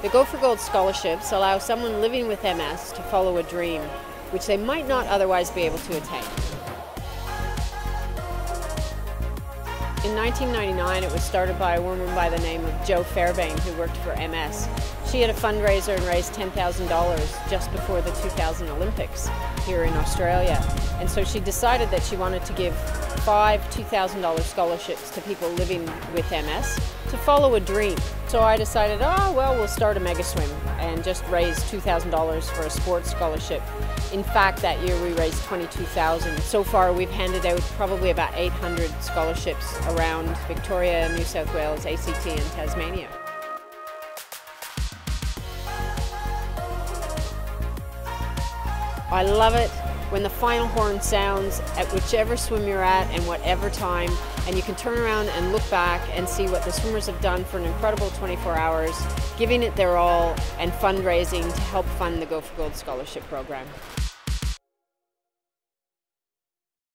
The Go for Gold scholarships allow someone living with MS to follow a dream, which they might not otherwise be able to attain. In 1999, it was started by a woman by the name of Jo Fairbairn who worked for MS. She had a fundraiser and raised $10,000 just before the 2000 Olympics here in Australia. And so she decided that she wanted to give five $2,000 scholarships to people living with MS to follow a dream. So I decided, oh, well, we'll start a mega swim and just raise $2,000 for a sports scholarship. In fact, that year we raised 22,000. So far, we've handed out probably about 800 scholarships around Victoria, New South Wales, ACT, and Tasmania. I love it when the final horn sounds at whichever swim you're at and whatever time, and you can turn around and look back and see what the swimmers have done for an incredible 24 hours, giving it their all and fundraising to help fund the Go for Gold Scholarship Program.